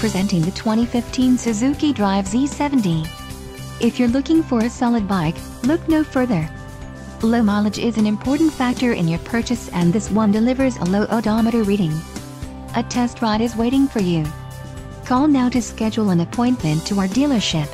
presenting the 2015 Suzuki DR-Z70. If you're looking for a solid bike, look no further. Low mileage is an important factor in your purchase and this one delivers a low odometer reading. A test ride is waiting for you. Call now to schedule an appointment to our dealership.